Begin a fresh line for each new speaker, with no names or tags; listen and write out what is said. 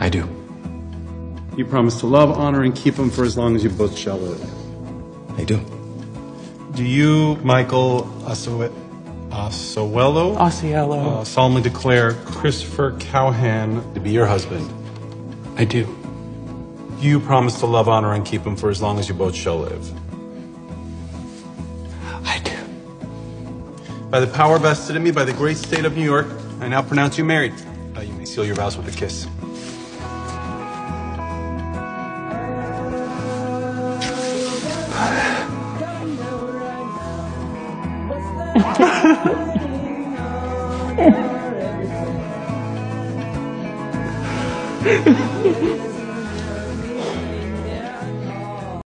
I do.
You promise to love, honor, and keep him for as long as you both shall live.
I do.
Do you, Michael Asoe- Asoello,
Osceola.
uh, solemnly declare Christopher Cowan to be your husband?
I do.
Do you promise to love, honor, and keep him for as long as you both shall live?
I do.
By the power vested in me by the great state of New York, I now pronounce you married. Uh, you may seal your vows with a kiss. Ha ha ha.